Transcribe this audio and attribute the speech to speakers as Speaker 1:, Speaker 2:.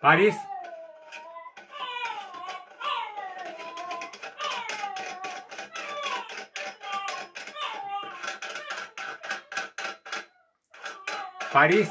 Speaker 1: París. París.